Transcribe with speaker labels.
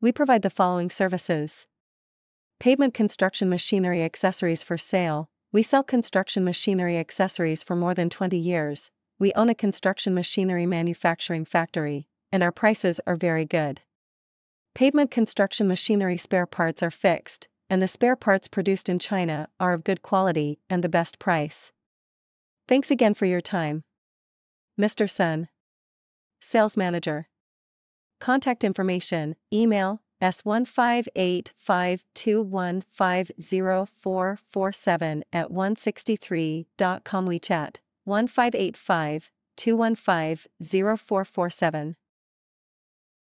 Speaker 1: We provide the following services Pavement construction machinery accessories for sale. We sell construction machinery accessories for more than 20 years. We own a construction machinery manufacturing factory, and our prices are very good. Pavement construction machinery spare parts are fixed, and the spare parts produced in China are of good quality and the best price. Thanks again for your time. Mr. Sun. Sales Manager. Contact information, email s15852150447 at 163.com WeChat 1585 215 0447.